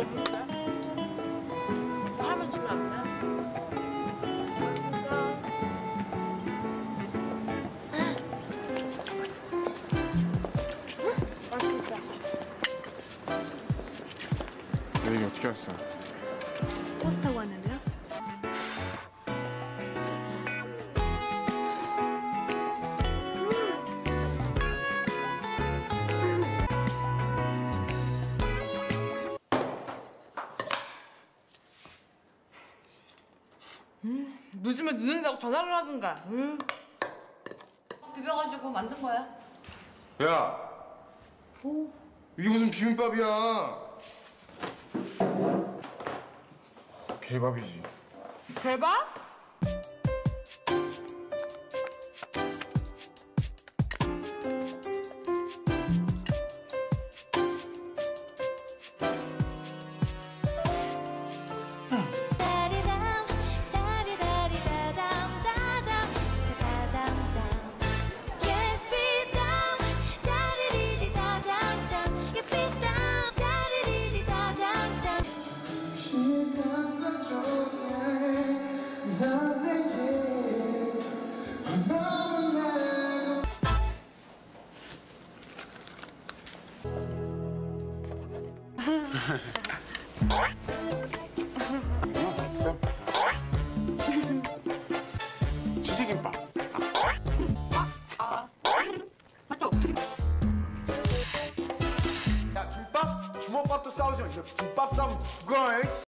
없는데? 저 하면 주면 안 돼? 어떻게 왔어? 버스 타고 왔는데요? 늦으면 늦는다고 전화를 하든가. 으. 비벼가지고 만든 거야. 야! 이게 무슨 비빔밥이야? 개밥이지. 대박? 치즈김밥. 야 김밥? 주먹밥도 싸우지 마. 이거 김밥 싸움 죽어. 이